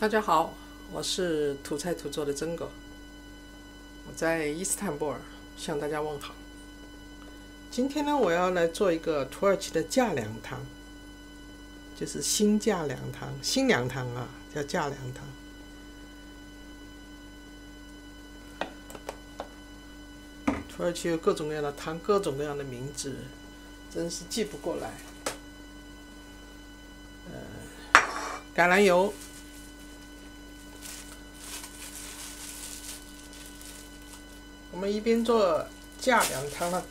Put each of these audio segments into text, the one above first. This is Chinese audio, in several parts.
大家好，我是土菜土做的真狗，我在伊斯坦布尔向大家问好。今天呢，我要来做一个土耳其的架凉汤，就是新架凉汤、新凉汤啊，叫架凉汤。土耳其有各种各样的汤，各种各样的名字，真是记不过来。呃，橄榄油。我们一边做架凉汤呢，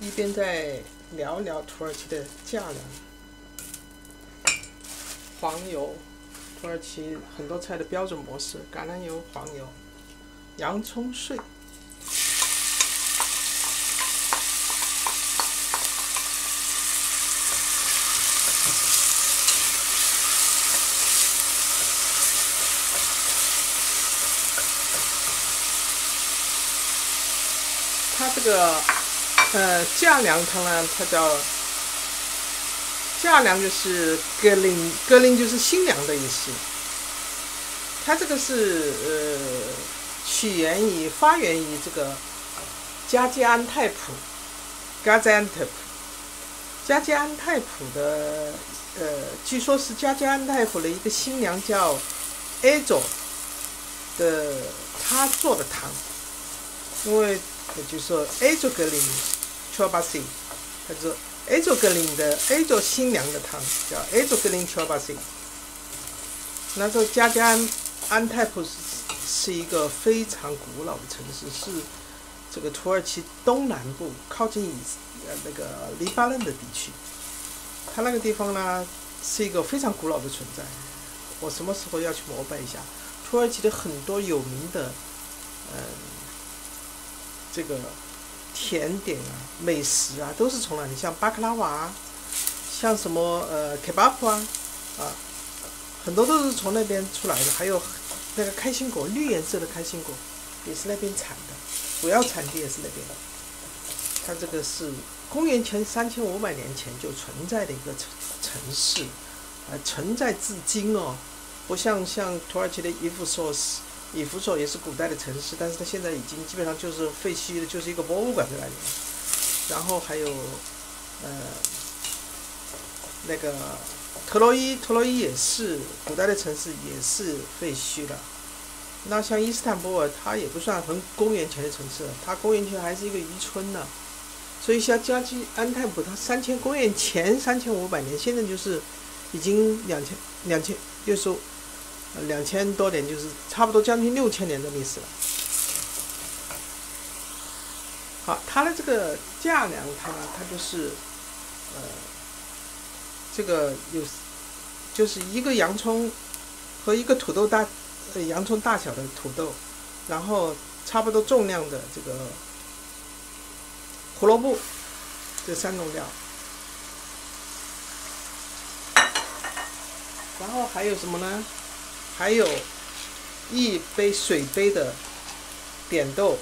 一边在聊聊土耳其的架凉。黄油，土耳其很多菜的标准模式：橄榄油、黄油、洋葱碎。这个呃架凉汤呢，它叫架凉，就是格林，格林就是新娘的意思。它这个是呃起源于发源于这个加基安泰普 （Gaziantep）。加基安泰普的呃，据说是加基安泰普的一个新娘叫 a z o 的，她做的汤，因为。也就是说，A 座格林 Chobasi，它是 A 座格林的 A 座新娘的汤，叫 A 座格林 Chobasi。那个加加安安泰普是是一个非常古老的城市，是这个土耳其东南部靠近呃那个黎巴嫩的地区。它那个地方呢，是一个非常古老的存在。我什么时候要去膜拜一下土耳其的很多有名的，嗯。这个甜点啊、美食啊，都是从那里，像巴克拉瓦，像什么呃 kebab 啊，啊，很多都是从那边出来的。还有那个开心果，绿颜色的开心果，也是那边产的，主要产地也是那边的。它这个是公元前三千五百年前就存在的一个城城市，啊，存在至今哦，不像像土耳其的伊夫索斯。以弗所也是古代的城市，但是它现在已经基本上就是废墟的，就是一个博物馆在那里。然后还有，呃，那个特洛伊，特洛伊也是古代的城市，也是废墟的。那像伊斯坦布尔，它也不算很公元前的城市，它公元前还是一个渔村呢。所以像加基安泰普，它三千公元前三千五百年，现在就是已经两千两千，就是说。两千多年，就是差不多将近六千年的历史了。好，它的这个架梁汤啊，它就是，呃，这个有，就是一个洋葱和一个土豆大，呃，洋葱大小的土豆，然后差不多重量的这个胡萝卜，这三种料，然后还有什么呢？还有一杯水杯的扁豆，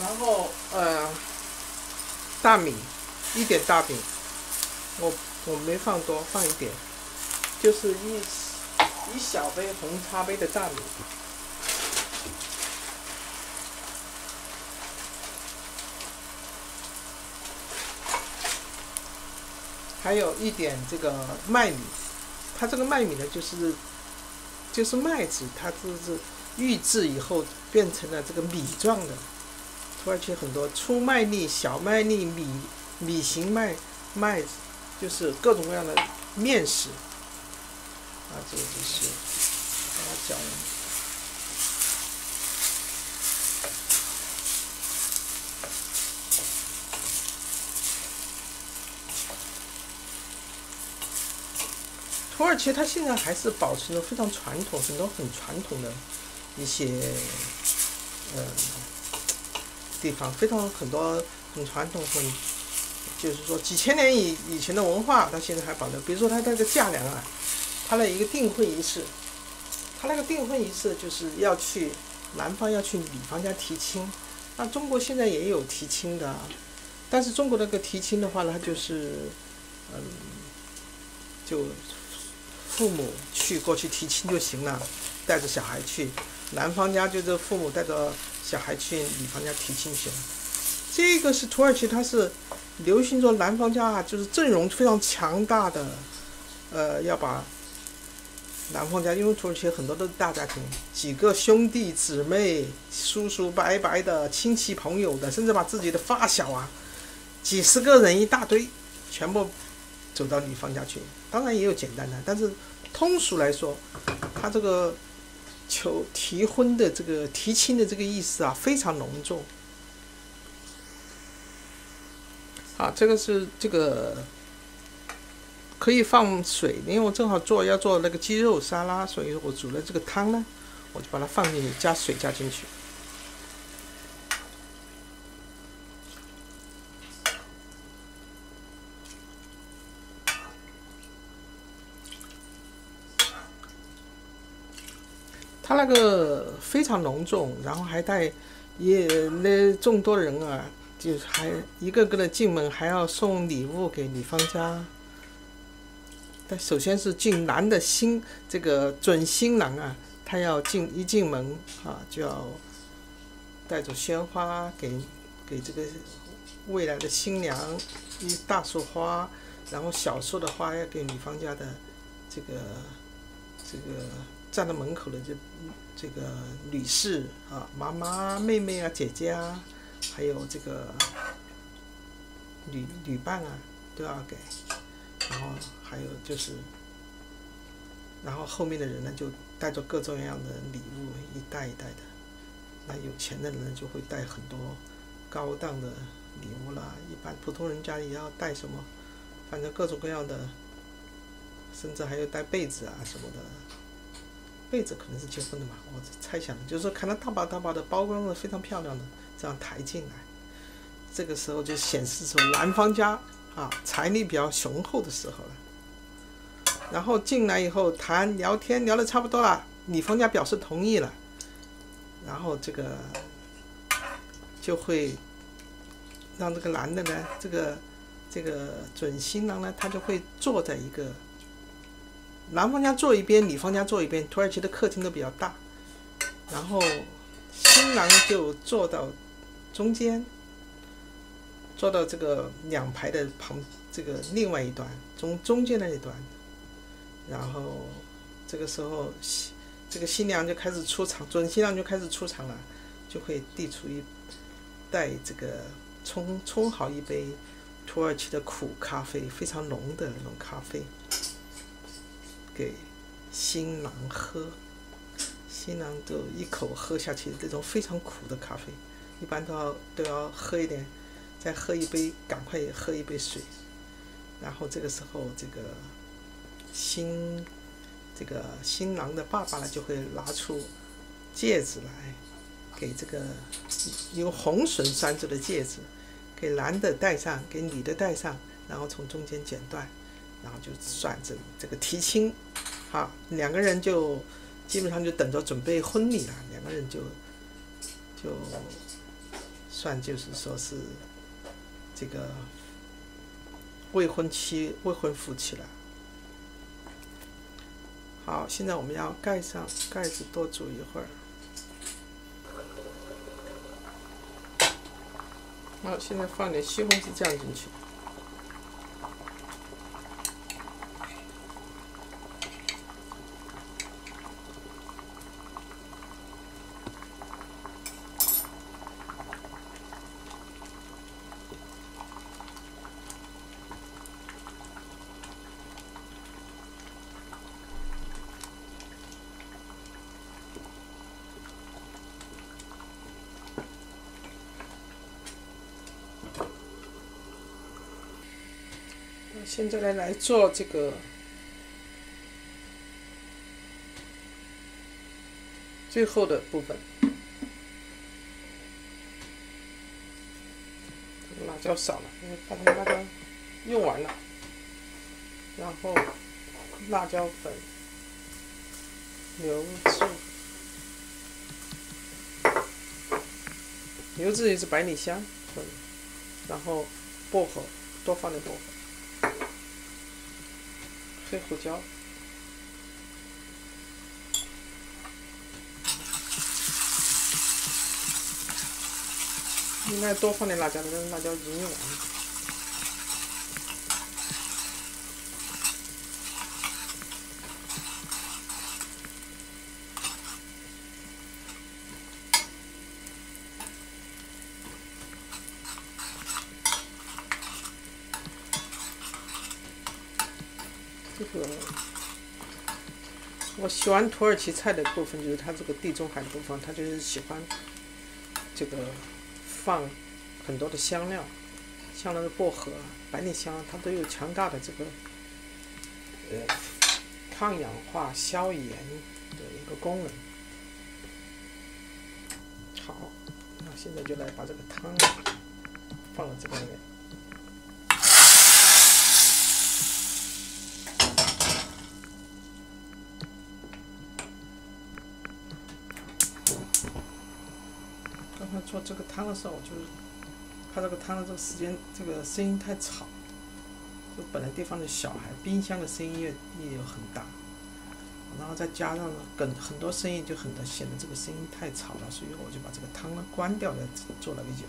然后呃大米一点大米，我我没放多，放一点，就是一一小杯红茶杯的大米。还有一点这个麦米，它这个麦米呢，就是就是麦子，它就是预制以后变成了这个米状的。土耳其很多粗麦粒、小麦粒、米米型麦麦子，就是各种各样的面食。啊，这个就是花椒。土耳其它现在还是保持着非常传统，很多很传统的一些呃地方，非常很多很传统，很就是说几千年以以前的文化，它现在还保留。比如说它那个嫁粮啊，它的一个订婚仪式，它那个订婚仪式就是要去男方要去女方家提亲。那中国现在也有提亲的，但是中国那个提亲的话呢，就是，嗯，就父母去过去提亲就行了，带着小孩去。男方家就是父母带着小孩去女方家提亲去了。这个是土耳其，它是流行着男方家啊就是阵容非常强大的，呃，要把。男方家因为土耳其很多都是大家庭，几个兄弟姊妹、叔叔伯伯的亲戚朋友的，甚至把自己的发小啊，几十个人一大堆，全部走到女方家去。当然也有简单的，但是通俗来说，他这个求提婚的这个提亲的这个意思啊，非常隆重。啊，这个是这个。可以放水，因为我正好做要做那个鸡肉沙拉，所以我煮了这个汤呢，我就把它放进去，加水加进去。他那个非常隆重，然后还带也那众多人啊，就还一个个的进门，还要送礼物给女方家。但首先是进男的新这个准新郎啊，他要进一进门啊，就要带着鲜花给给这个未来的新娘一大束花，然后小束的花要给女方家的这个这个站在门口的这这个女士啊，妈妈、妹妹啊、姐姐啊，还有这个女女伴啊，都要给。然后还有就是，然后后面的人呢就带着各种各样的礼物，一袋一袋的。那有钱的人呢就会带很多高档的礼物啦。一般普通人家也要带什么，反正各种各样的，甚至还有带被子啊什么的。被子可能是结婚的嘛，我猜想的，就是说看到大把大把的包装的非常漂亮的这样抬进来，这个时候就显示出男方家。啊，财力比较雄厚的时候了。然后进来以后谈聊天，聊的差不多了，女方家表示同意了，然后这个就会让这个男的呢，这个这个准新郎呢，他就会坐在一个男方家坐一边，女方家坐一边。土耳其的客厅都比较大，然后新郎就坐到中间。坐到这个两排的旁，这个另外一端中中间那一端，然后这个时候新这个新娘就开始出场，准新娘就开始出场了，就会递出一带这个冲冲好一杯土耳其的苦咖啡，非常浓的那种咖啡给新郎喝，新郎就一口喝下去，这种非常苦的咖啡，一般都要都要喝一点。再喝一杯，赶快喝一杯水，然后这个时候，这个新这个新郎的爸爸呢，就会拿出戒指来，给这个用红绳拴着的戒指，给男的戴上，给女的戴上，然后从中间剪断，然后就算这这个提亲，好，两个人就基本上就等着准备婚礼了，两个人就就算就是说是。这个未婚妻、未婚夫妻了。好，现在我们要盖上盖子，多煮一会儿。好，现在放点西红柿酱进去。现在来来做这个最后的部分，辣椒少了，因为发现辣椒用完了，然后辣椒粉、牛醋、油脂也是百里香，嗯，然后薄荷，多放点薄荷，黑胡椒，应该多放点辣椒的，但是辣椒已经用完了。这个我喜欢土耳其菜的部分，就是它这个地中海的部分，它就是喜欢这个放很多的香料，像那个薄荷、百里香，它都有强大的这个呃抗氧化、消炎的一个功能。好，那现在就来把这个汤放到这个里面。做这个汤的时候，我就是怕这个汤的这个时间，这个声音太吵。就本来地方的小孩，冰箱的声音也也有很大，然后再加上呢，跟很多声音就很显得这个声音太吵了，所以我就把这个汤呢关掉了做了个酒。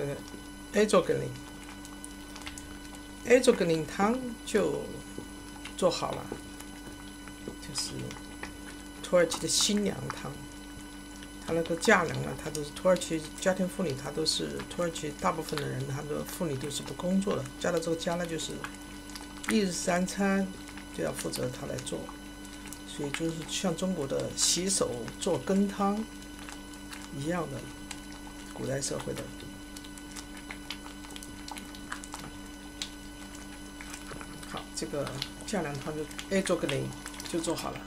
好，这个 A 做格林，A 做格林汤就。做好了，就是土耳其的新娘汤。它那个嫁娘啊，它都是土耳其家庭妇女，她都是土耳其大部分的人，她的妇女都是不工作的。嫁到这个家呢，就是一日三餐就要负责她来做，所以就是像中国的洗手做羹汤一样的古代社会的。这个。酱凉汤就哎做个零就做好了。